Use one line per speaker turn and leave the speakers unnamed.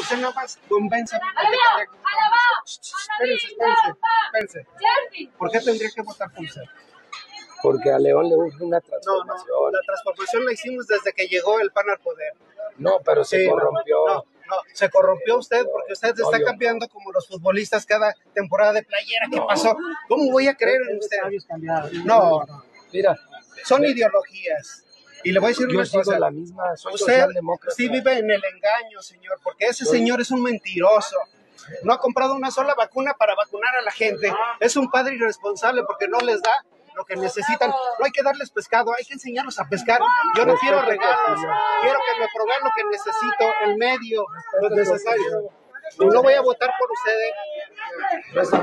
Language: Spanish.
Usted nada más convence que. Espérense, espérense, espérense. ¿Por qué tendría que votar por usted?
Porque a León le urge una
No,
transformación.
no, la transformación la hicimos desde que llegó el PAN al poder.
No, pero se
Sí, no,
corrompió.
No, no, se corrompió usted porque usted está
Obvio.
cambiando como los futbolistas cada temporada de playera. ¿Qué pasó? ¿Cómo voy a creer en usted? No, no,
Mira,
son ideologías. Y le voy a decir
yo
una
sigo
cosa.
la misma, soy
Usted sí vive en el engaño, señor, porque ese señor es un mentiroso. No ha comprado una sola vacuna para vacunar a la gente. Es un padre irresponsable porque no les da lo que necesitan. No hay que darles pescado, hay que enseñarlos a pescar. Yo no quiero regalos, quiero que me proveen lo que necesito, el medio, lo necesario. Y no voy a votar por ustedes.
Inverso.